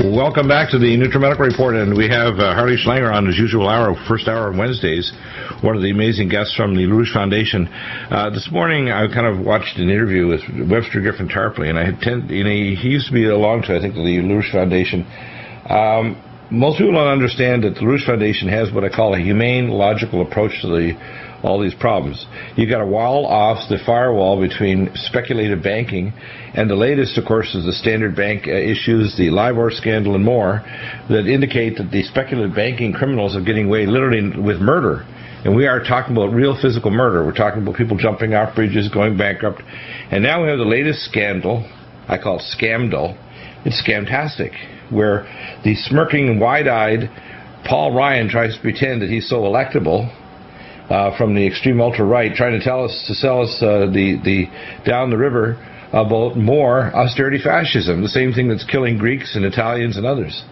Welcome back to the NutriMedical Report, and we have uh, Harley Schlanger on his usual hour, first hour on Wednesdays, one of the amazing guests from the LaRouche Foundation. Uh, this morning, I kind of watched an interview with Webster Griffin Tarpley, and I had ten, you know, he used to be along to, I think, the LaRouche Foundation. Um, most people don't understand that the LaRouche Foundation has what I call a humane, logical approach to the all these problems. You've got to wall off the firewall between speculative banking and the latest, of course, is the standard bank uh, issues, the LIBOR scandal, and more that indicate that the speculative banking criminals are getting away literally with murder. And we are talking about real physical murder. We're talking about people jumping off bridges, going bankrupt. And now we have the latest scandal. I call it scamdal. It's scamtastic, where the smirking, wide-eyed Paul Ryan tries to pretend that he's so electable uh, from the extreme ultra right, trying to tell us to sell us uh, the the down the river about more austerity fascism, the same thing that's killing Greeks and Italians and others.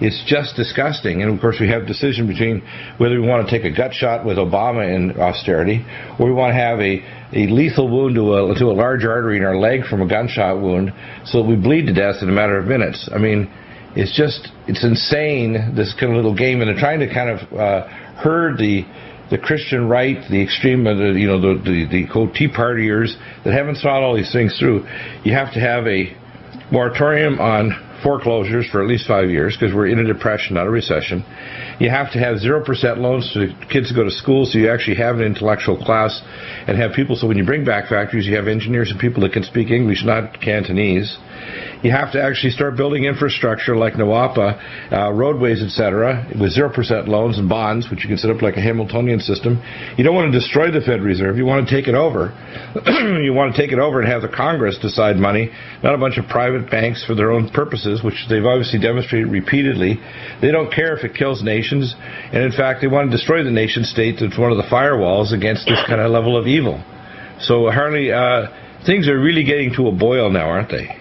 It's just disgusting. And of course, we have decision between whether we want to take a gut shot with Obama and austerity, or we want to have a, a lethal wound to a, to a large artery in our leg from a gunshot wound so that we bleed to death in a matter of minutes. I mean, it's just, it's insane, this kind of little game. And they're trying to kind of uh, herd the the Christian right, the extreme, the, you know, the, the, the quote Tea Partiers that haven't thought all these things through. You have to have a moratorium on foreclosures for at least five years because we're in a depression, not a recession. You have to have 0% loans to kids to go to school so you actually have an intellectual class and have people so when you bring back factories, you have engineers and people that can speak English, not Cantonese you have to actually start building infrastructure like NAWAPA, uh, roadways, etc., with 0% loans and bonds, which you can set up like a Hamiltonian system. You don't want to destroy the Fed Reserve. You want to take it over. you want to take it over and have the Congress decide money, not a bunch of private banks for their own purposes, which they've obviously demonstrated repeatedly. They don't care if it kills nations, and in fact, they want to destroy the nation state that's one of the firewalls against this kind of level of evil. So, Harley, uh, things are really getting to a boil now, aren't they?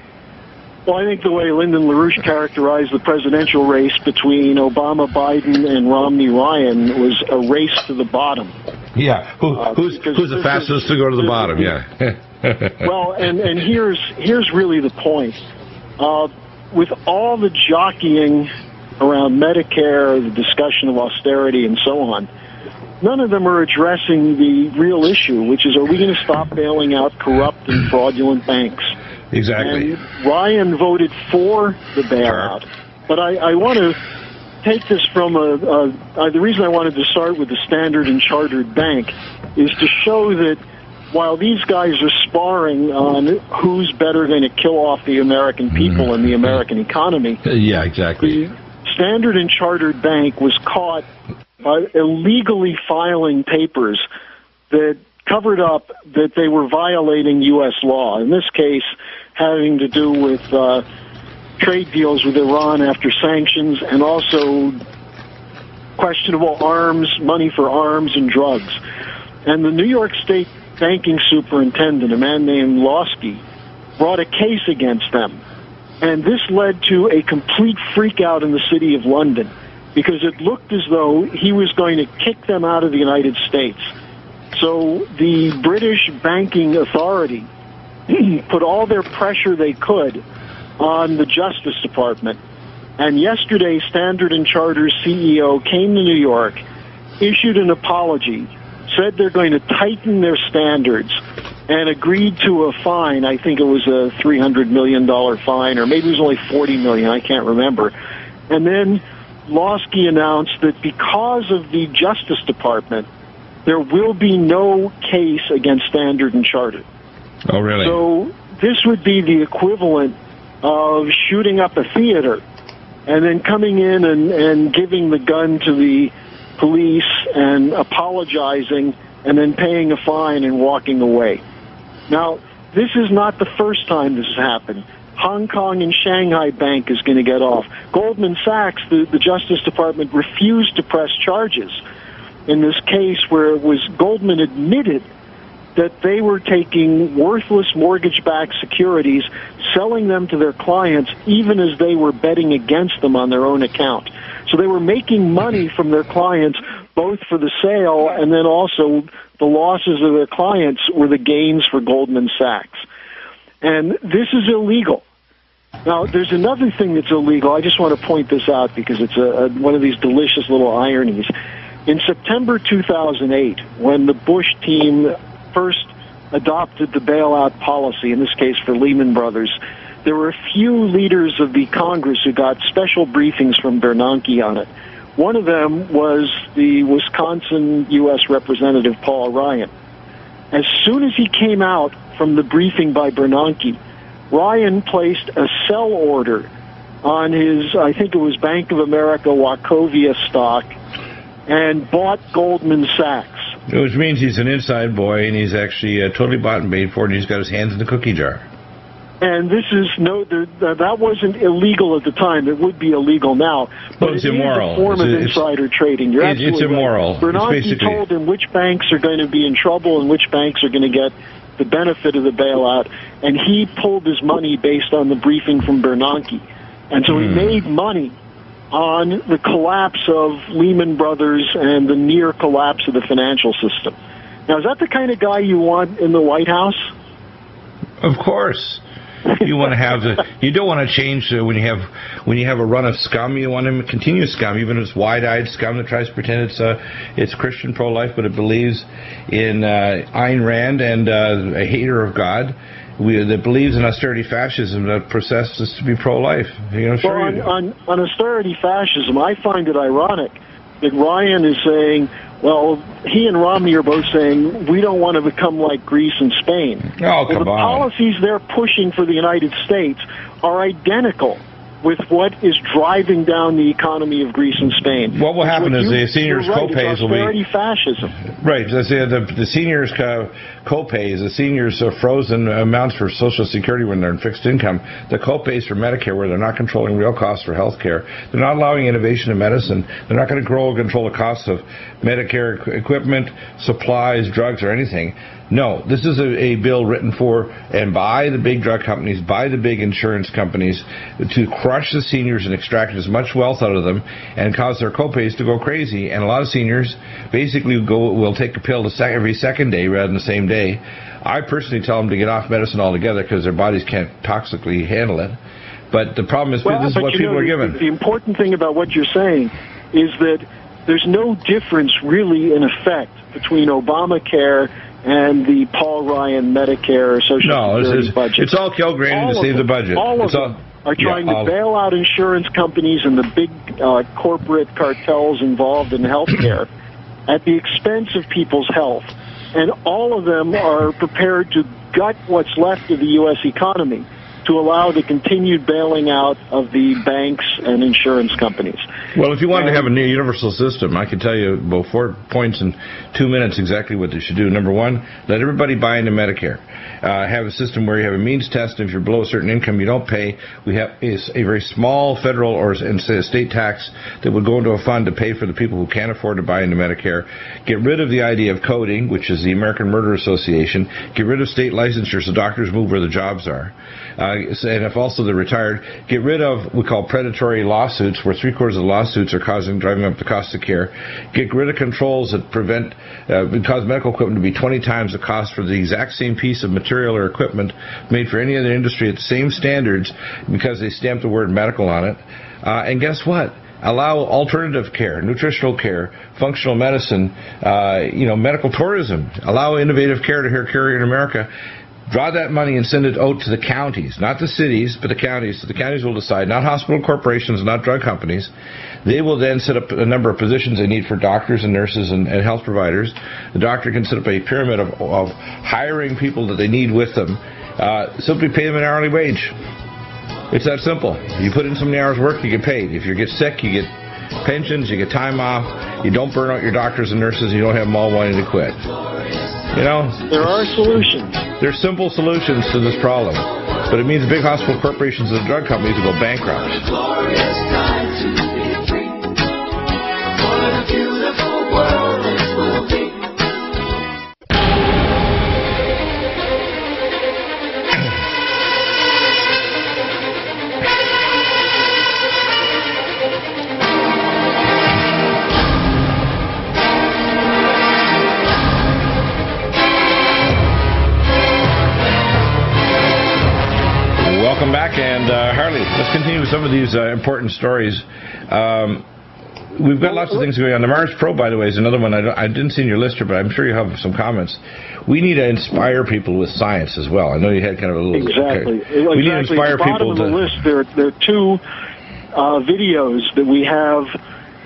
Well, I think the way Lyndon LaRouche characterized the presidential race between Obama, Biden, and Romney Ryan was a race to the bottom. Yeah, Who, uh, who's who's the fastest is, to go to the bottom? Yeah. well, and and here's here's really the point. Uh, with all the jockeying around Medicare, the discussion of austerity, and so on, none of them are addressing the real issue, which is: Are we going to stop bailing out corrupt and fraudulent banks? Exactly. And Ryan voted for the bailout. Sure. But I, I want to take this from a, a, uh, the reason I wanted to start with the Standard and Chartered Bank is to show that while these guys are sparring on who's better going to kill off the American people mm-hmm. and the American economy. Yeah, exactly. The Standard and Chartered Bank was caught by illegally filing papers that covered up that they were violating U.S. law. In this case, having to do with uh, trade deals with Iran after sanctions and also questionable arms, money for arms and drugs. And the New York State banking superintendent, a man named Lawsky, brought a case against them. And this led to a complete freakout in the city of London because it looked as though he was going to kick them out of the United States. So the British banking authority put all their pressure they could on the Justice Department. And yesterday, Standard and Charter's CEO came to New York, issued an apology, said they're going to tighten their standards, and agreed to a fine. I think it was a $300 million fine, or maybe it was only 40 million. I can't remember. And then Lawsky announced that because of the Justice Department, there will be no case against Standard and Chartered. Oh, really? So this would be the equivalent of shooting up a theater and then coming in and, and giving the gun to the police and apologizing and then paying a fine and walking away. Now, this is not the first time this has happened. Hong Kong and Shanghai Bank is going to get off. Goldman Sachs, the, the Justice Department refused to press charges in this case where it was Goldman admitted that they were taking worthless mortgage-backed securities, selling them to their clients, even as they were betting against them on their own account. So they were making money mm-hmm. from their clients, both for the sale and then also the losses of their clients were the gains for Goldman Sachs. And this is illegal. Now, there's another thing that's illegal. I just want to point this out because it's a, a, one of these delicious little ironies. In September 2008, when the Bush team first adopted the bailout policy, in this case for Lehman Brothers, there were a few leaders of the Congress who got special briefings from Bernanke on it. One of them was the Wisconsin U.S. Representative Paul Ryan. As soon as he came out from the briefing by Bernanke, Ryan placed a sell order on his, I think it was Bank of America Wachovia stock, and bought Goldman Sachs. Which means he's an inside boy, and he's actually uh, totally bought and paid for, and he's got his hands in the cookie jar. And this is no, that wasn't illegal at the time. It would be illegal now. But well, it's it immoral. Is a form it's, of insider trading. You're it's, absolutely it's immoral. Right. Bernanke it's told him which banks are going to be in trouble and which banks are going to get the benefit of the bailout, and he pulled his money based on the briefing from Bernanke. And so he Hmm. made money on the collapse of Lehman Brothers and the near collapse of the financial system. Now, is that the kind of guy you want in the White House? Of course. You want to have the. You don't want to change uh, when you have when you have a run of scum. You want to continue scum, even if it's wide-eyed scum that tries to pretend it's a it's Christian pro-life, but it believes in uh, Ayn Rand and uh, a hater of God. We, that believes in austerity fascism that professes to be pro-life. You know, sure well, on, on, on austerity fascism, I find it ironic that Ryan is saying, well, he and Romney are both saying we don't want to become like Greece and Spain. Oh, well, come the on. policies they're pushing for the United States are identical with what is driving down the economy of Greece and Spain. What will happen is you- the seniors' right, co-pays will be- fascism. Right. The the seniors co- co-pays, the seniors are frozen amounts for Social Security when they're in fixed income. The co-pays for Medicare, where they're not controlling real costs for health care, they're not allowing innovation in medicine. They're not going to grow or control the costs of Medicare equipment, supplies, drugs, or anything. No, this is a, a bill written for and by the big drug companies, by the big insurance companies, to crush the seniors and extract as much wealth out of them and cause their copays to go crazy. And a lot of seniors basically go will take a pill sec- every second day rather than the same day. I personally tell them to get off medicine altogether because their bodies can't toxically handle it. But the problem is, Well, this is what people know, are given. The important thing about what you're saying is that there's no difference really in effect between Obamacare and the Paul Ryan Medicare Social No, Security it's, it's, budget. it's all Kilgreen All to save the budget. All of it's them are trying yeah, to bail out insurance companies and the big uh, corporate cartels involved in healthcare at the expense of people's health. And all of them are prepared to gut what's left of the U.S. economy to allow the continued bailing out of the banks and insurance companies. Well, if you wanted to have a new universal system, I could tell you about four points in two minutes exactly what they should do. Number one, let everybody buy into Medicare. Uh, have a system where you have a means test. If you're below a certain income, you don't pay. We have is a very small federal or and say a state tax that would go into a fund to pay for the people who can't afford to buy into Medicare. Get rid of the idea of coding, which is the American Murder Association. Get rid of state licensure so doctors move where the jobs are. Uh, and if also they're retired, get rid of what we call predatory lawsuits, where three quarters of the lawsuits are causing driving up the cost of care. Get rid of controls that prevent uh, cause medical equipment to be 20 times the cost for the exact same piece of material or equipment made for any other industry at the same standards because they stamp the word medical on it. Uh, and guess what? allow alternative care, nutritional care, functional medicine, uh, you know, medical tourism, allow innovative care to occur in America. Draw that money and send it out to the counties, not the cities, but the counties. So the counties will decide, not hospital corporations, not drug companies. They will then set up a number of positions they need for doctors and nurses and, and health providers. The doctor can set up a pyramid of, of hiring people that they need with them. Uh, simply pay them an hourly wage. It's that simple. You put in so many hours work, you get paid. If you get sick, you get pensions, you get time off. You don't burn out your doctors and nurses. You don't have them all wanting to quit. You know, There are solutions. there's simple solutions to this problem, but it means big hospital corporations and drug companies will go bankrupt. And uh, Harley, let's continue with some of these uh, important stories. Um, we've got lots of things going on. The Mars Pro, by the way, is another one. I, I didn't see in your lister, but I'm sure you have some comments. We need to inspire people with science as well. I know you had kind of a little Exactly. We need to inspire the people to. the list, there, there are two uh, videos that we have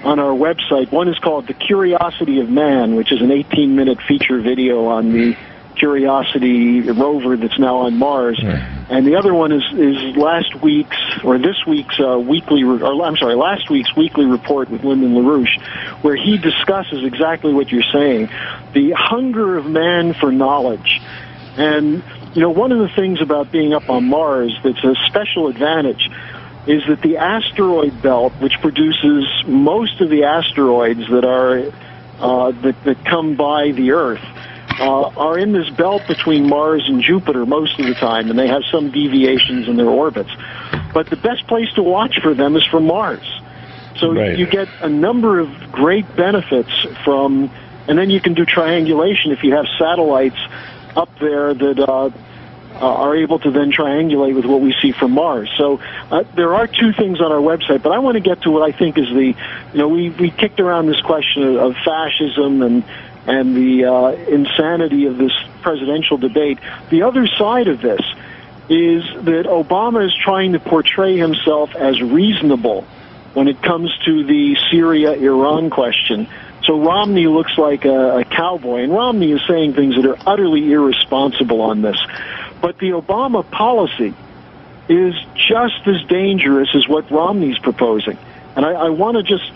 on our website. One is called "The Curiosity of Man," which is an 18-minute feature video on the Curiosity rover that's now on Mars, and the other one is is last week's or this week's uh, weekly, re- or I'm sorry, last week's weekly report with Lyndon LaRouche, where he discusses exactly what you're saying, the hunger of man for knowledge. And, you know, one of the things about being up on Mars that's a special advantage is that the asteroid belt, which produces most of the asteroids that are, uh, that, that come by the Earth, uh, are in this belt between Mars and Jupiter most of the time, and they have some deviations in their orbits. But the best place to watch for them is from Mars. So Right. you get a number of great benefits from, and then you can do triangulation if you have satellites up there that uh, uh, are able to then triangulate with what we see from Mars. So uh, there are two things on our website, but I want to get to what I think is the, you know, we, we kicked around this question of, of fascism and and the uh, insanity of this presidential debate. The other side of this is that Obama is trying to portray himself as reasonable when it comes to the Syria-Iran question. So Romney looks like a, a cowboy, and Romney is saying things that are utterly irresponsible on this. But the Obama policy is just as dangerous as what Romney's proposing. And I, I want to just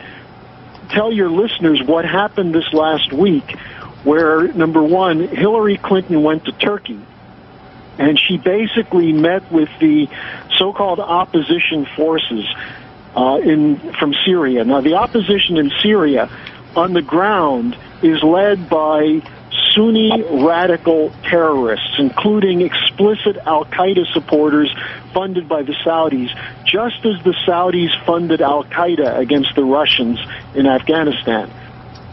tell your listeners what happened this last week, where number one, Hillary Clinton went to Turkey, and she basically met with the so-called opposition forces uh, in from Syria. Now, the opposition in Syria on the ground is led by Sunni radical terrorists, including explicit Al Qaeda supporters funded by the Saudis, just as the Saudis funded Al Qaeda against the Russians in Afghanistan.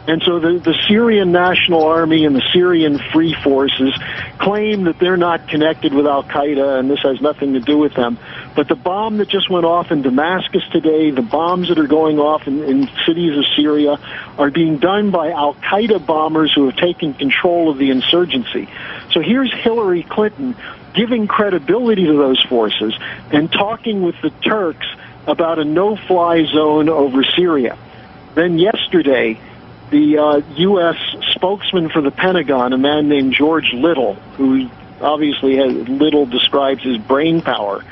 And so the, the Syrian National Army and the Syrian Free Forces claim that they're not connected with Al Qaeda and this has nothing to do with them. But the bomb that just went off in Damascus today, the bombs that are going off in, in cities of Syria, are being done by Al Qaeda bombers who have taken control of the insurgency. So here's Hillary Clinton giving credibility to those forces and talking with the Turks about a no fly zone over Syria. Then yesterday, the uh, U.S. spokesman for the Pentagon, a man named George Little, who obviously has, Little describes his brain power,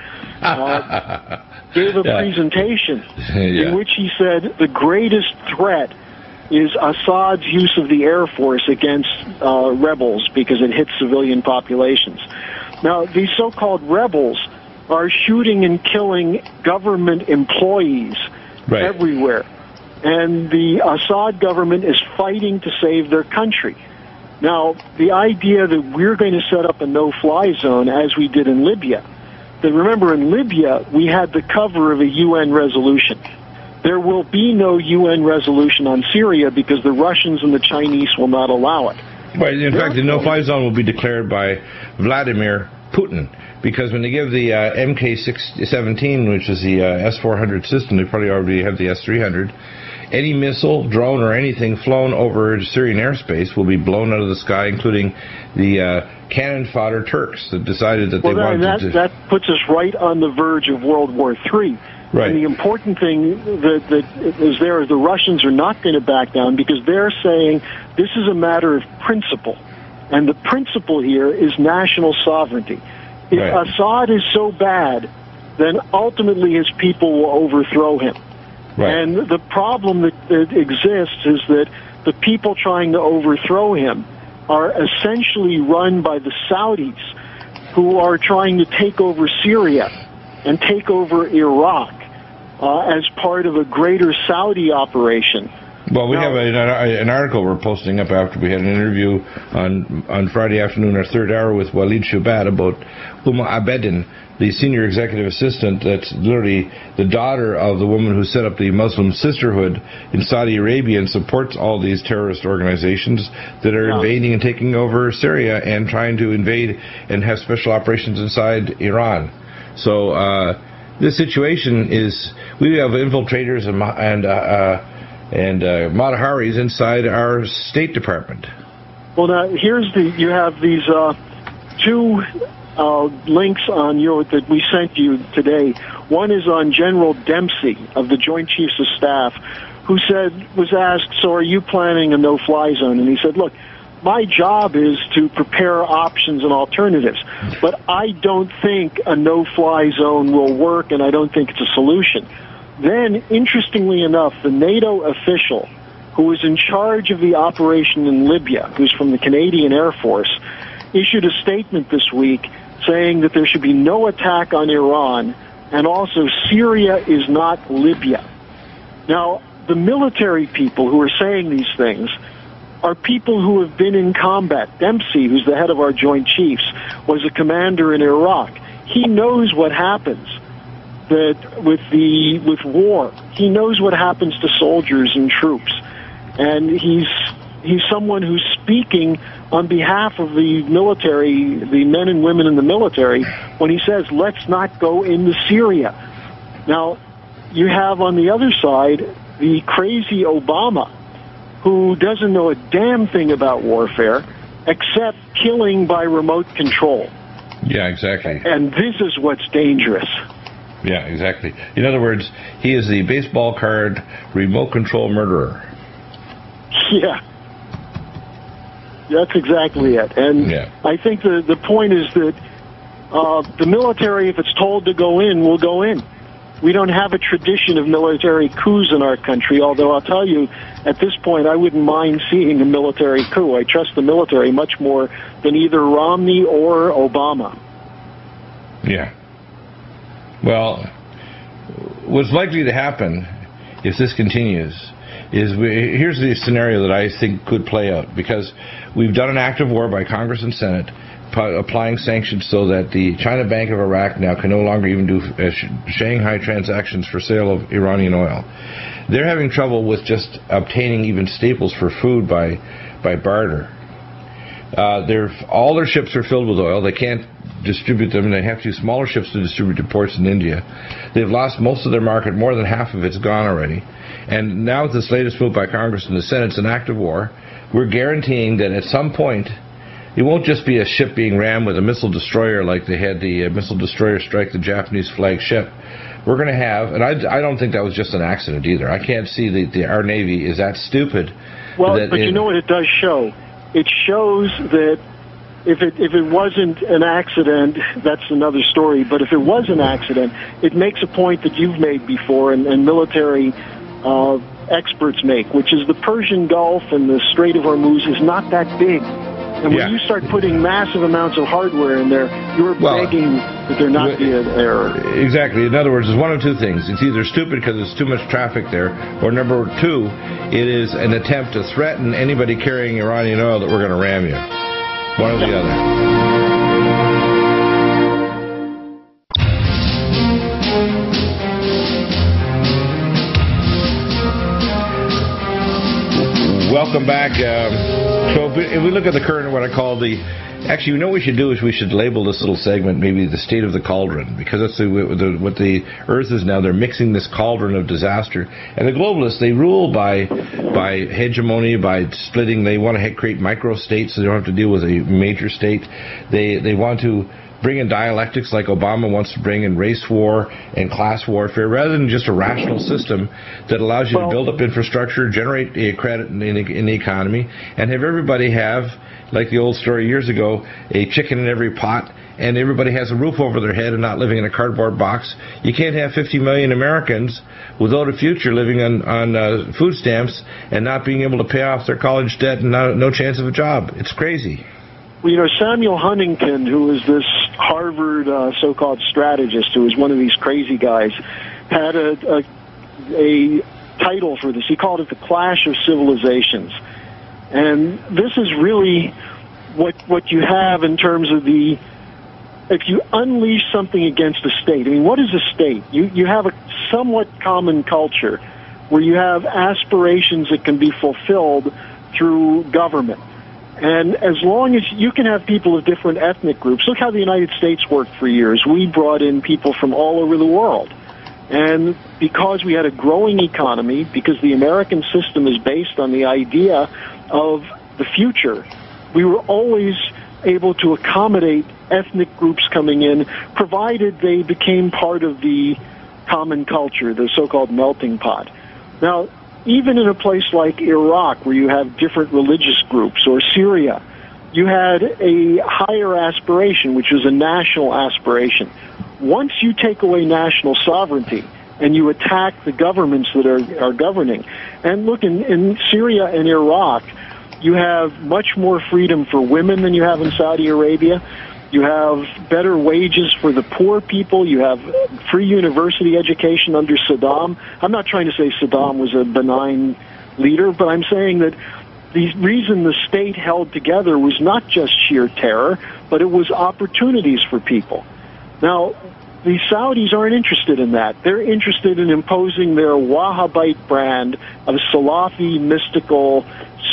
uh, gave a Yeah. presentation Yeah. in which he said the greatest threat is Assad's use of the Air Force against uh, rebels because it hits civilian populations. Now, these so-called rebels are shooting and killing government employees Right. everywhere. And the Assad government is fighting to save their country. Now, the idea that we're going to set up a no-fly zone as we did in Libya, that remember in Libya, we had the cover of a UN resolution. There will be no UN resolution on Syria because the Russians and the Chinese will not allow it. Right. In fact, the no-fly zone will be declared by Vladimir Putin because when they give the uh, MK17, which is the uh, S400 system, they probably already have the S300. Any missile, drone, or anything flown over Syrian airspace will be blown out of the sky, including the uh, cannon fodder Turks that decided that Well, they that, wanted that, to. that puts us right on the verge of World War III. Right. And the important thing that, that is there is the Russians are not going to back down because they're saying this is a matter of principle. And the principle here is national sovereignty. If Right. Assad is so bad, then ultimately his people will overthrow him. Right. And the problem that, that exists is that the people trying to overthrow him are essentially run by the Saudis, who are trying to take over Syria and take over Iraq uh, as part of a greater Saudi operation. Well, we No. have an, an article we're posting up after we had an interview on on Friday afternoon, our third hour, with Walid Shoebat about Huma Abedin, the senior executive assistant that's literally the daughter of the woman who set up the Muslim Sisterhood in Saudi Arabia and supports all these terrorist organizations that are Yeah. invading and taking over Syria and trying to invade and have special operations inside Iran. So uh, this situation is we have infiltrators and and uh, uh, and uh, is inside our State Department. Well, now here's the you have these uh, two uh, links on your that we sent you today. One is on General Dempsey of the Joint Chiefs of Staff, who said was asked, "So are you planning a no-fly zone?" And he said, "Look." My job is to prepare options and alternatives, but I don't think a no-fly zone will work, and I don't think it's a solution. Then, interestingly enough, the NATO official who was in charge of the operation in Libya, who's from the Canadian Air Force, issued a statement this week saying that there should be no attack on Iran and also Syria is not Libya. Now, the military people who are saying these things are people who have been in combat. Dempsey, who's the head of our Joint Chiefs, was a commander in Iraq. He knows what happens that with the with war. He knows what happens to soldiers and troops, and he's he's someone who's speaking on behalf of the military, the men and women in the military, when he says, "Let's not go into Syria." Now, you have on the other side the crazy Obama, who doesn't know a damn thing about warfare except killing by remote control. Yeah, exactly. And this is what's dangerous. Yeah, exactly. In other words, he is the baseball card remote control murderer. Yeah. That's exactly it. And Yeah. I think the, the point is that uh, the military, if it's told to go in, will go in. We don't have a tradition of military coups in our country, although I'll tell you, at this point, I wouldn't mind seeing a military coup. I trust the military much more than either Romney or Obama. Yeah. Well, what's likely to happen if this continues is we, here's the scenario that I think could play out because we've done an act of war by Congress and Senate applying sanctions so that the China Bank of Iraq now can no longer even do uh, sh- Shanghai transactions for sale of Iranian oil. They're having trouble with just obtaining even staples for food by by barter. Uh, all their ships are filled with oil. They can't distribute them. They have to use smaller ships to distribute to ports in India. They've lost most of their market. More than half of it's gone already. And now with this latest move by Congress and the Senate, it's an act of war. We're guaranteeing that at some point, it won't just be a ship being rammed with a missile destroyer like they had the uh, missile destroyer strike the Japanese flagship. We're going to have, and I, I don't think that was just an accident either. I can't see that the, our Navy is that stupid. Well, that but you know what it does show? It shows that if it if it wasn't an accident, that's another story. But if it was an accident, it makes a point that you've made before, and, and military uh, experts make, which is the Persian Gulf and the Strait of Hormuz is not that big. And when Yeah. you start putting massive amounts of hardware in there, you're Well, begging that there not be an error. Exactly. In other words, it's one of two things. It's either stupid because there's too much traffic there, or number two, it is an attempt to threaten anybody carrying Iranian oil that we're going to ram you. One or the other. Welcome back. Um, so if we, if we look at the current, what I call the, actually, you know what we should do is we should label this little segment maybe the state of the cauldron because that's the, the, what the Earth is now. They're mixing this cauldron of disaster, and the globalists they rule by by hegemony, by splitting. They want to create micro states so they don't have to deal with a major state. They they want to bring in dialectics like Obama wants to bring in race war and class warfare rather than just a rational system that allows you Well- to build up infrastructure, generate credit in, in, in the economy, and have everybody have, like the old story years ago, a chicken in every pot. And everybody has a roof over their head and not living in a cardboard box. You can't have 50 million Americans without a future living on on uh, food stamps and not being able to pay off their college debt and not, no chance of a job. It's crazy. Well, you know, Samuel Huntington, who is this Harvard uh, so-called strategist, who is one of these crazy guys, had a, a a title for this. He called it the Clash of Civilizations, and this is really what what you have in terms of the if you unleash something against a state. I mean, what is a state? You you have a somewhat common culture where you have aspirations that can be fulfilled through government And as long as you can have people of different ethnic groups, look how the United States worked for years. We brought in people from all over the world. And because we had a growing economy, because the American system is based on the idea of the future, we were always able to accommodate ethnic groups coming in, provided they became part of the common culture, the so-called melting pot. Now, even in a place like Iraq, where you have different religious groups, or Syria, you had a higher aspiration, which was a national aspiration. Once you take away national sovereignty and you attack the governments that are, are governing, and look, in, in Syria and Iraq, you have much more freedom for women than you have in Saudi Arabia. You have better wages for the poor people. You have free university education under Saddam. I'm not trying to say Saddam was a benign leader, but I'm saying that the reason the state held together was not just sheer terror, but it was opportunities for people. Now, the Saudis aren't interested in that. They're interested in imposing their Wahhabite brand of Salafi mystical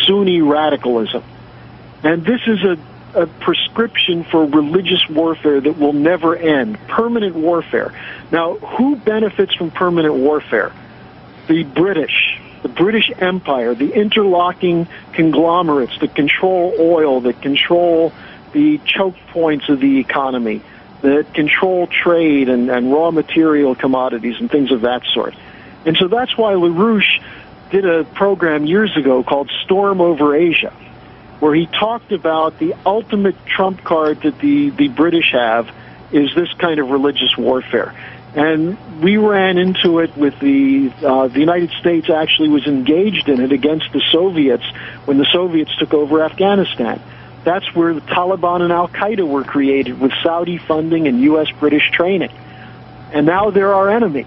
Sunni radicalism. And this is a a prescription for religious warfare that will never end, permanent warfare. Now, who benefits from permanent warfare? The British, the British Empire, the interlocking conglomerates that control oil, that control the choke points of the economy, that control trade and, and raw material commodities and things of that sort. And so that's why LaRouche did a program years ago called Storm Over Asia where he talked about the ultimate trump card that the, the British have is this kind of religious warfare. And we ran into it with the uh, the United States actually was engaged in it against the Soviets when the Soviets took over Afghanistan. That's where the Taliban and Al Qaeda were created with Saudi funding and U.S. British training. And now they're our enemy.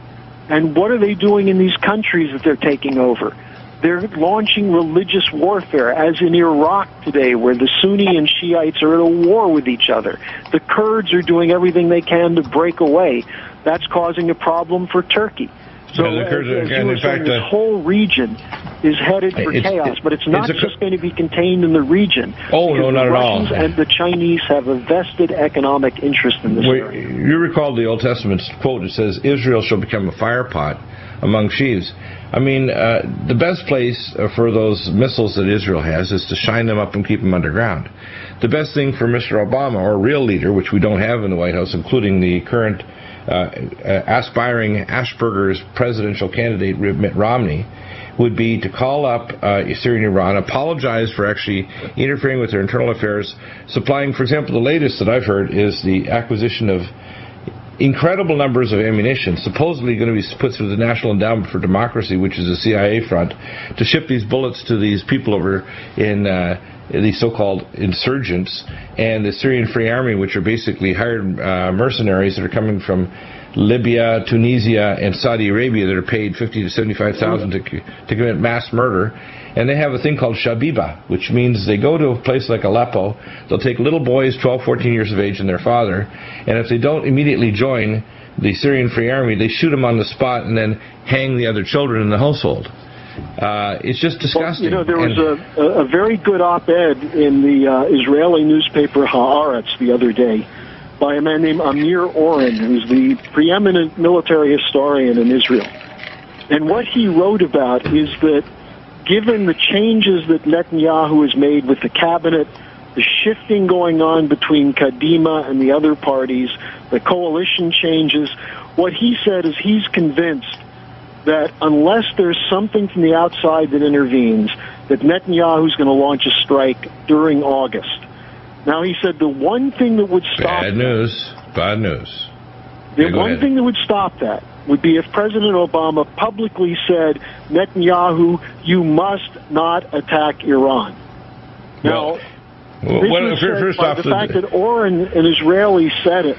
And what are they doing in these countries that they're taking over? They're launching religious warfare, as in Iraq today, where the Sunni and Shiites are at a war with each other. The Kurds are doing everything they can to break away. That's causing a problem for Turkey. So, Yeah, the Kurds as, as you and were in saying, fact, this whole region is headed for It's- chaos. But it's not it's just going to be contained in the region. Oh, no, not at all. And the Chinese have a vested economic interest in this Well, you recall the Old Testament quote. It says, "Israel shall become a fire pot among sheaves." I mean, uh, the best place uh, for those missiles that Israel has is to shine them up and keep them underground. The best thing for Mr. Obama, or a real leader, which we don't have in the White House, including the current aspiring Asperger's presidential candidate Mitt Romney, would be to call up uh, Syria and Iran, apologize for actually interfering with their internal affairs, supplying, for example, the latest that I've heard is the acquisition of incredible numbers of ammunition, supposedly going to be put through the National Endowment for Democracy, which is a CIA front, to ship these bullets to these people over in uh, these so-called insurgents and the Syrian Free Army, which are basically hired uh, mercenaries that are coming from Libya, Tunisia, and Saudi Arabia that are paid fifty to seventy-five thousand to to commit mass murder, and they have a thing called Shabiba, which means they go to a place like Aleppo. They'll take little boys, 12, 14 years of age, and their father, and if they don't immediately join the Syrian Free Army, they shoot them on the spot and then hang the other children in the household. Uh, it's just disgusting. You know, there was And- a, a, a very good op-ed in the uh, Israeli newspaper Haaretz the other day by a man named Amir Oren, who's the preeminent military historian in Israel. And what he wrote about is that given the changes that Netanyahu has made with the cabinet, the shifting going on between Kadima and the other parties, the coalition changes, what he said is he's convinced that unless there's something from the outside that intervenes, that Netanyahu's going to launch a strike during August. Now, he said the one thing that would stop bad news. Bad news. the Yeah, one ahead. thing that would stop that would be if President Obama publicly said, Netanyahu, you must not attack Iran. Now, Well, this well, was said first by off, the fact that Oren, an Israeli, said it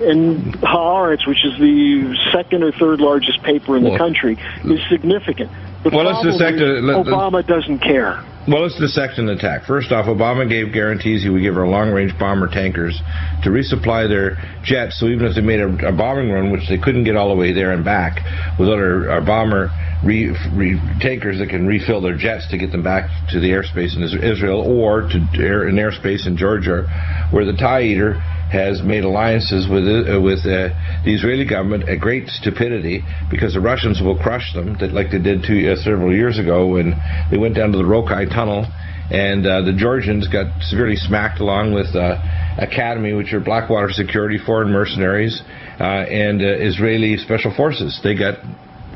in Haaretz, which is the second or third largest paper in the country, is significant. The Well, let's dissect is it. Let- let- Obama doesn't care. Well, let's dissect an attack. First off, Obama gave guarantees he would give our long-range bomber tankers to resupply their jets. So even if they made a, a bombing run, which they couldn't get all the way there and back, without our, our uh, bomber re, re, tankers that can refill their jets to get them back to the airspace in Israel or to air, an airspace in Georgia, where the TIE Eater has made alliances with uh, with uh, the Israeli government at great stupidity because the Russians will crush them, that like they did two, uh, several years ago when they went down to the Roki Tunnel, and uh, the Georgians got severely smacked along with uh, Academi, which are Blackwater Security, foreign mercenaries, uh, and Israeli special forces. They got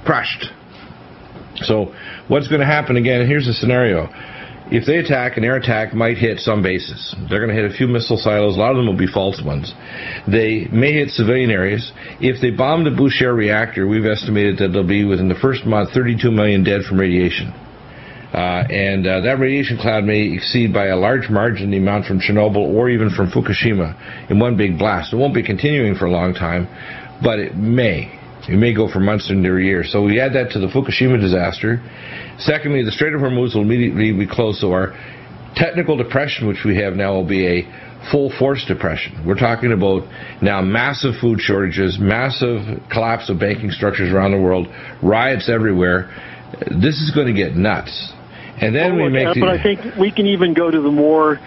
crushed. So what's going to happen again? Here's the scenario. If they attack, an air attack might hit some bases. They're going to hit a few missile silos. A lot of them will be false ones. They may hit civilian areas. If they bomb the Bushehr reactor, we've estimated that there'll be within the first month 32 million dead from radiation. Uh, and uh, that radiation cloud may exceed by a large margin the amount from Chernobyl or even from Fukushima in one big blast. It won't be continuing for a long time, but it may. It may go for months into a year. So we add that to the Fukushima disaster. Secondly, the Strait of Hormuz will immediately be closed, so our technical depression, which we have now, will be a full force depression. We're talking about now massive food shortages, massive collapse of banking structures around the world, riots everywhere. This is going to get nuts. And then well, we make. The, but I think we can even go to the more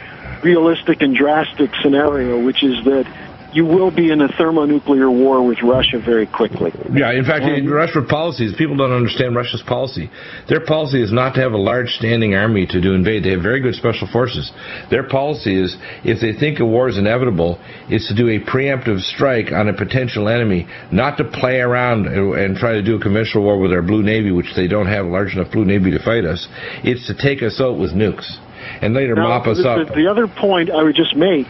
realistic and drastic scenario, which is that you will be in a thermonuclear war with Russia very quickly. Yeah, in fact, and, Russia's policies, people don't understand Russia's policy. Their policy is not to have a large standing army to do invade. They have very good special forces. Their policy is, if they think a war is inevitable, is to do a preemptive strike on a potential enemy, not to play around and try to do a conventional war with our blue navy, which they don't have a large enough blue navy to fight us. It's to take us out with nukes and later now, mop us the, up. The other point I would just make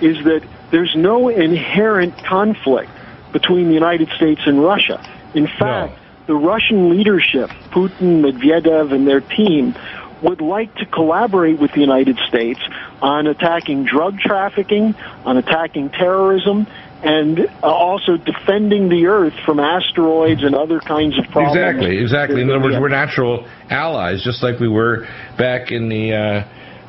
is that there's no inherent conflict between the United States and Russia. In fact, no. the Russian leadership, Putin, Medvedev, and their team, would like to collaborate with the United States on attacking drug trafficking, on attacking terrorism, and uh, also defending the Earth from asteroids and other kinds of problems. Exactly, exactly. In other words, we're natural allies, just like we were back in the. Uh,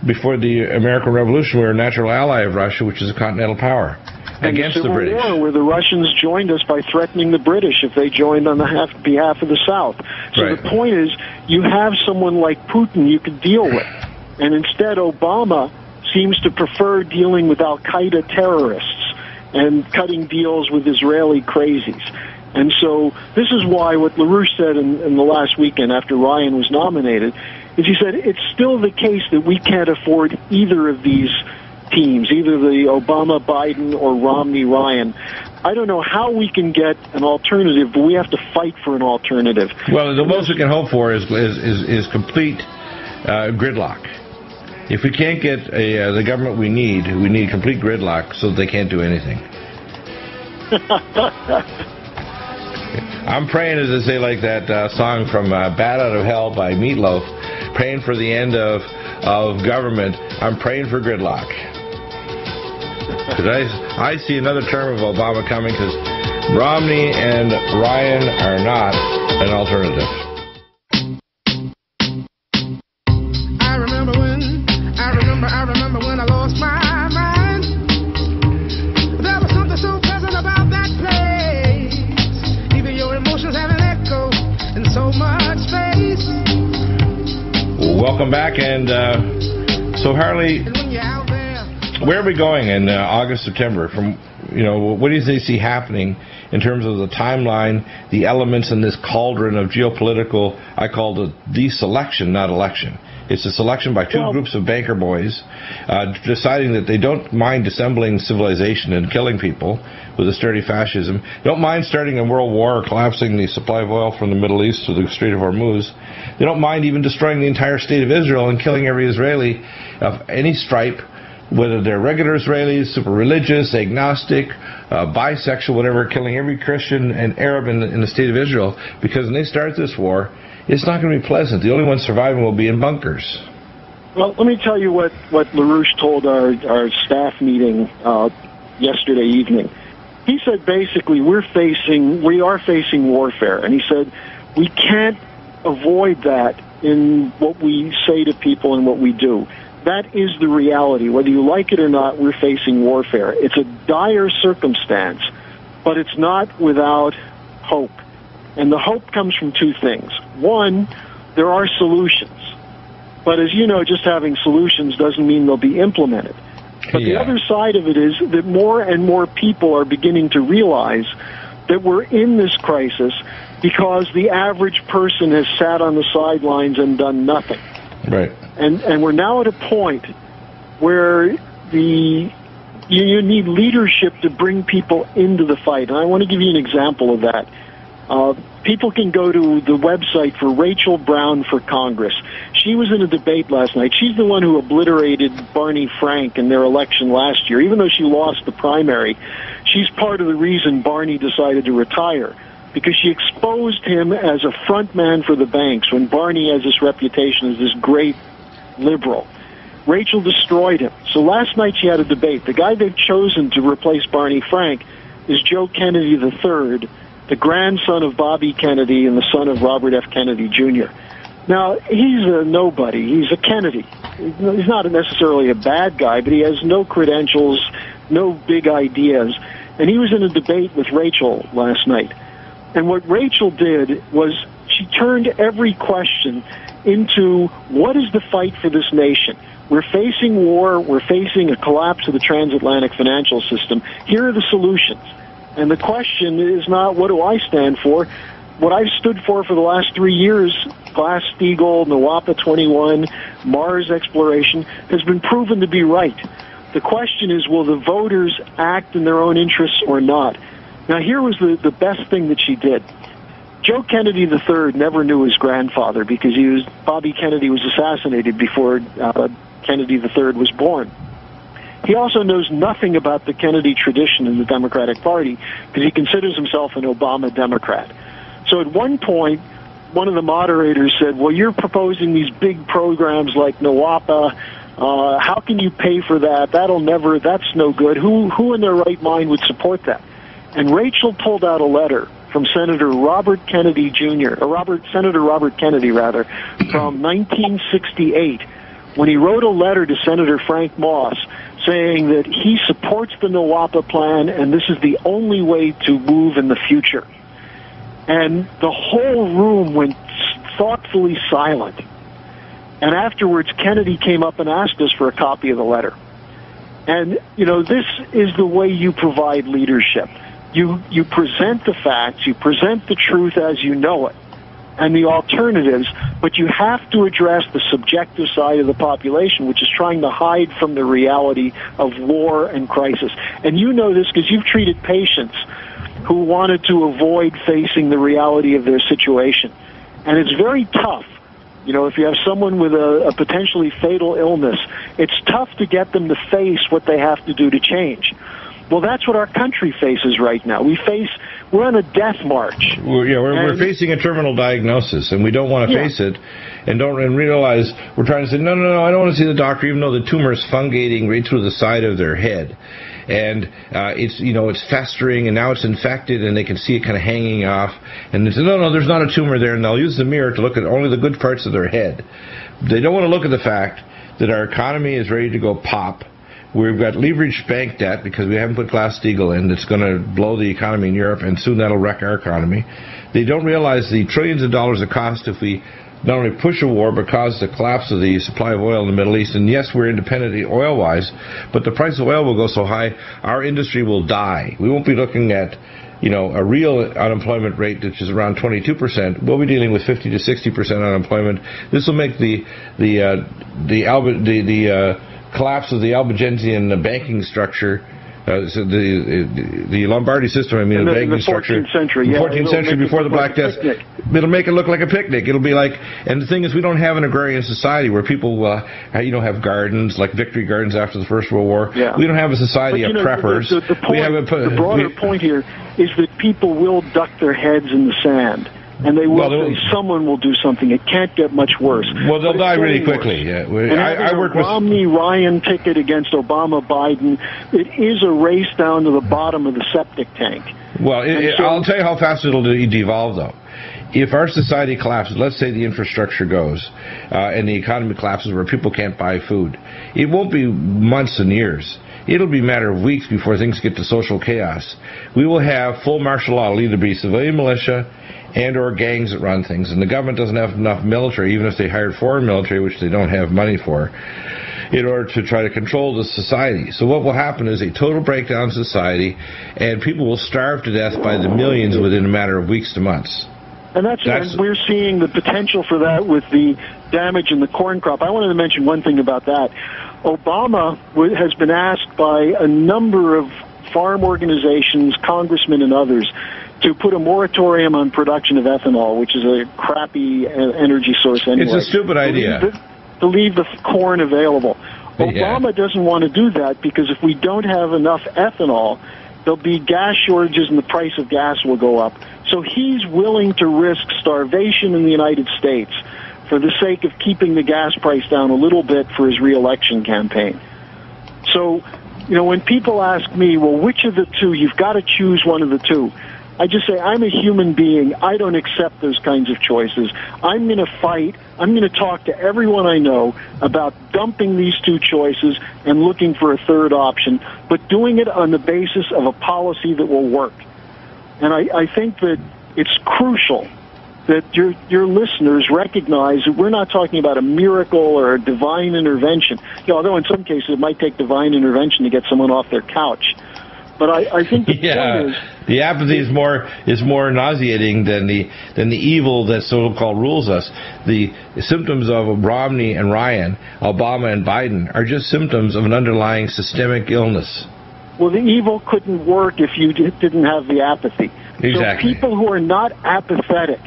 before the American Revolution, we were a natural ally of Russia, which is a continental power, and against the, the British. War, where the Russians joined us by threatening the British if they joined on the half, behalf of the South. So right. the point is, you have someone like Putin you could deal with, and instead Obama seems to prefer dealing with Al Qaeda terrorists and cutting deals with Israeli crazies. And so this is why what LaRouche said in, in the last weekend after Ryan was nominated is he said it's still the case that we can't afford either of these teams, either the Obama, Biden, or Romney, Ryan. I don't know how we can get an alternative, but we have to fight for an alternative. Well, the most we can hope for is is is, is complete uh, gridlock. If we can't get a, uh, the government we need, we need complete gridlock so they can't do anything. I'm praying, as I say, like that uh, song from uh, "Bat Out of Hell" by Meatloaf, praying for the end of of government. I'm praying for gridlock because I I see another term of Obama coming because Romney and Ryan are not an alternative. Back. And uh, so, Harley, where are we going in uh, August, September? From you know, what do you see happening in terms of the timeline, the elements in this cauldron of geopolitical? I call it the selection, not election. It's a selection by two well, groups of banker boys uh, deciding that they don't mind dissembling civilization and killing people with austerity fascism. Don't mind starting a world war or collapsing the supply of oil from the Middle East to the Strait of Hormuz. They don't mind even destroying the entire state of Israel and killing every Israeli of any stripe, whether they're regular Israelis, super religious, agnostic, uh, bisexual, whatever, killing every Christian and Arab in the, in the state of Israel. Because when they start this war, it's not going to be pleasant. The only ones surviving will be in bunkers. Well, let me tell you what, what LaRouche told our, our staff meeting uh, yesterday evening. He said basically we're facing, we are facing warfare. And he said we can't avoid that in what we say to people and what we do. That is the reality. Whether you like it or not, we're facing warfare. It's a dire circumstance, but it's not without hope. And the hope comes from two things. One, there are solutions. But as you know, just having solutions doesn't mean they'll be implemented. But the other side of it is that more and more people are beginning to realize that we're in this crisis because the average person has sat on the sidelines and done nothing. Right. And and we're now at a point where the you, you need leadership to bring people into the fight. And I want to give you an example of that. Uh, people can go to the website for Rachel Brown for Congress. She was in a debate last night. She's the one who obliterated Barney Frank in their election last year. Even though she lost the primary, she's part of the reason Barney decided to retire because she exposed him as a front man for the banks when Barney has this reputation as this great liberal. Rachel destroyed him. So last night she had a debate. The guy they've chosen to replace Barney Frank is Joe Kennedy III, the grandson of Bobby Kennedy and the son of Robert F. Kennedy Jr. Now, he's a nobody. He's a Kennedy. He's not necessarily a bad guy, but he has no credentials, no big ideas. And he was in a debate with Rachel last night. And what Rachel did was she turned every question into what is the fight for this nation? We're facing war. We're facing a collapse of the transatlantic financial system. Here are the solutions. And the question is not what do I stand for? What I've stood for for the last three years, Glass-Steagall, NAWAPA 21, Mars exploration, has been proven to be right. The question is, will the voters act in their own interests or not? Now, here was the, the best thing that she did. Joe Kennedy III never knew his grandfather because he was Bobby Kennedy was assassinated before uh, Kennedy III was born. He also knows nothing about the Kennedy tradition in the Democratic Party because he considers himself an Obama Democrat. So at one point, one of the moderators said, "Well, you're proposing these big programs like NAWAPA. Uh, how can you pay for that? That'll never. That's no good. Who who in their right mind would support that?" And Rachel pulled out a letter from Senator Robert Kennedy Jr. or Robert Senator Robert Kennedy rather from 1968 when he wrote a letter to Senator Frank Moss saying that he supports the NAWAPA plan and this is the only way to move in the future. And the whole room went thoughtfully silent. And afterwards, Kennedy came up and asked us for a copy of the letter. And, you know, this is the way you provide leadership. You, you present the facts, you present the truth as you know it, and the alternatives, but you have to address the subjective side of the population, which is trying to hide from the reality of war and crisis. And you know this because you've treated patients who wanted to avoid facing the reality of their situation. And it's very tough. You know, if you have someone with a, a potentially fatal illness, it's tough to get them to face what they have to do to change. Well, that's what our country faces right now. We face, we're on a death march. We're, yeah, we're, we're facing a terminal diagnosis, and we don't want to Yeah. face it, and don't and realize we're trying to say no, no, no. I don't want to see the doctor, even though the tumor is fungating right through the side of their head, and uh, it's you know it's festering, and now it's infected, and they can see it kind of hanging off, and they say no, no, there's not a tumor there, and they'll use the mirror to look at only the good parts of their head. They don't want to look at the fact that our economy is ready to go pop. We've got leveraged bank debt because we haven't put Glass-Steagall in. That's going to blow the economy in Europe, and soon that'll wreck our economy. They don't realize the trillions of dollars it costs if we not only push a war, but cause the collapse of the supply of oil in the Middle East. And yes, we're independent oil-wise, but the price of oil will go so high, our industry will die. We won't be looking at you know, a real unemployment rate which is around 22%, we'll be dealing with 50 to 60% unemployment. This will make the the uh, the, Alba, the the uh, collapse of the Albigensian banking structure. Uh, so the the Lombardy system, I mean, In the, the- in banking the structure, 14th century, yeah, 14th it'll century before the Black Death, it'll make it look like a picnic. It'll be like, and the thing is, we don't have an agrarian society where people, uh, you know, have gardens like Victory Gardens after the First World War. Yeah. We don't have a society you of know, preppers. The, the, the, point, we have a, the broader we- point here is that people will duck their heads in the sand. And they will Well, someone will do something. It can't get much worse. Well, they'll die really quickly. Yeah, And I, I work with. Romney Ryan ticket against Obama Biden. It is a race down to the bottom of the septic tank. Well, it, it- so- I'll tell you how fast it'll devolve, though. If our society collapses, let's say the infrastructure goes, uh, and the economy collapses where people can't buy food, it won't be months and years. It'll be a matter of weeks before things get to social chaos. We will have full martial law. It'll either be civilian militia and or gangs that run things, and the government doesn't have enough military, even if they hired foreign military, which they don't have money for, in order to try to control the society. So what will happen is a total breakdown in society, and people will starve to death by the millions within a matter of weeks to months. And that's, That's- and we're seeing the potential for that with the damage in the corn crop. I wanted to mention one thing about that. Obama has been asked by a number of farm organizations, congressmen, and others to put a moratorium on production of ethanol, which is a crappy uh, energy source anyway. It's a stupid To idea. leave the- To leave the corn available. Yeah. Obama doesn't want to do that because if we don't have enough ethanol, there'll be gas shortages and the price of gas will go up. So he's willing to risk starvation in the United States for the sake of keeping the gas price down a little bit for his reelection campaign. So, you know, when people ask me, well, which of the two, you've got to choose one of the two. I just say, I'm a human being. I don't accept those kinds of choices. I'm going to fight. I'm going to talk to everyone I know about dumping these two choices and looking for a third option, but doing it on the basis of a policy that will work. And I, I think that it's crucial that your your listeners recognize that we're not talking about a miracle or a divine intervention. You know, although in some cases it might take divine intervention to get someone off their couch. But I, I think the Yeah, point is the apathy is more is more nauseating than the than the evil that so-called rules us. The symptoms of Romney and Ryan, Obama and Biden, are just symptoms of an underlying systemic illness. Well, the evil couldn't work if you didn't have the apathy. Exactly. So people who are not apathetic,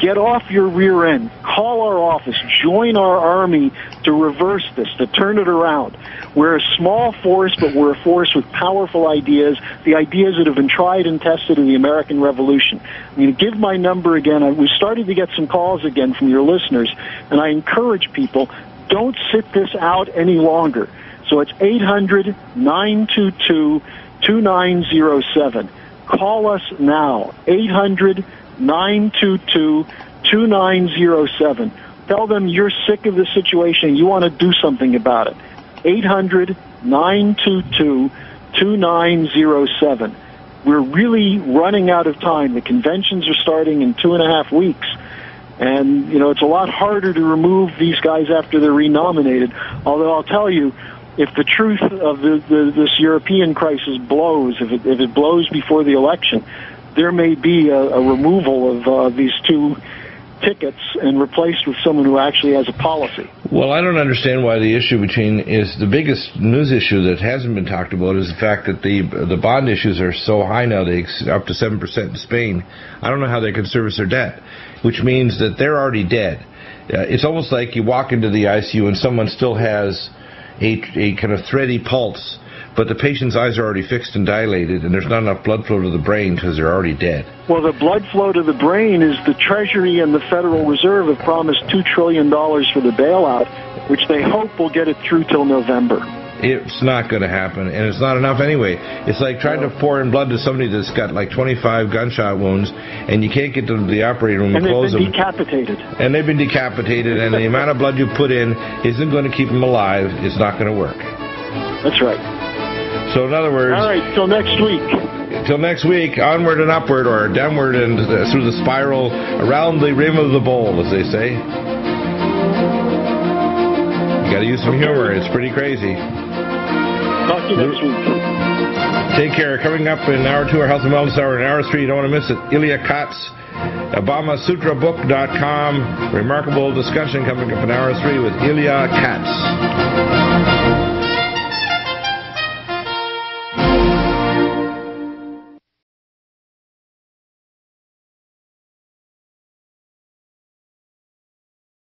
get off your rear end. Call our office. Join our army to reverse this, to turn it around. We're a small force, but we're a force with powerful ideas, the ideas that have been tried and tested in the American Revolution. I'm going to give my number again. We've started to get some calls again from your listeners, and I encourage people, don't sit this out any longer. So it's 800 922 2907. Call us now. 800 922 2907. Tell them you're sick of the situation. You want to do something about it. 800 922 2907. We're really running out of time. The conventions are starting in two and a half weeks. And, you know, it's a lot harder to remove these guys after they're renominated. Although I'll tell you, if the truth of the, the, this European crisis blows, if it, if it blows before the election, there may be a, a removal of uh, these two tickets and replaced with someone who actually has a policy. Well, I don't understand why the issue between is the biggest news issue that hasn't been talked about is the fact that the the bond issues are so high now they up to seven percent in Spain. I don't know how they can service their debt, which means that they're already dead. Uh, it's almost like you walk into the ICU and someone still has a a kind of thready pulse, but the patient's eyes are already fixed and dilated, and there's not enough blood flow to the brain because they're already dead. Well, the blood flow to the brain is the Treasury and the Federal Reserve have promised $2 trillion for the bailout, which they hope will get it through till November. It's not going to happen, and it's not enough anyway. It's like trying to pour in blood to somebody that's got like 25 gunshot wounds, and you can't get them to the operating room And and they've been decapitated. and they've been decapitated, and the amount of blood you put in isn't going to keep them alive. It's not going to work. That's right. So, in other words, All right, till next week. till next week, onward and upward, or downward and uh, through the spiral, around the rim of the bowl, as they say. You got to use some humor. It's pretty crazy. Talk to you next week. Take care. Coming up in hour two, our health and wellness hour. In hour three, you don't want to miss it. Ilya Katz, ObamaSutraBook.com. Remarkable discussion coming up in hour three with Ilya Katz.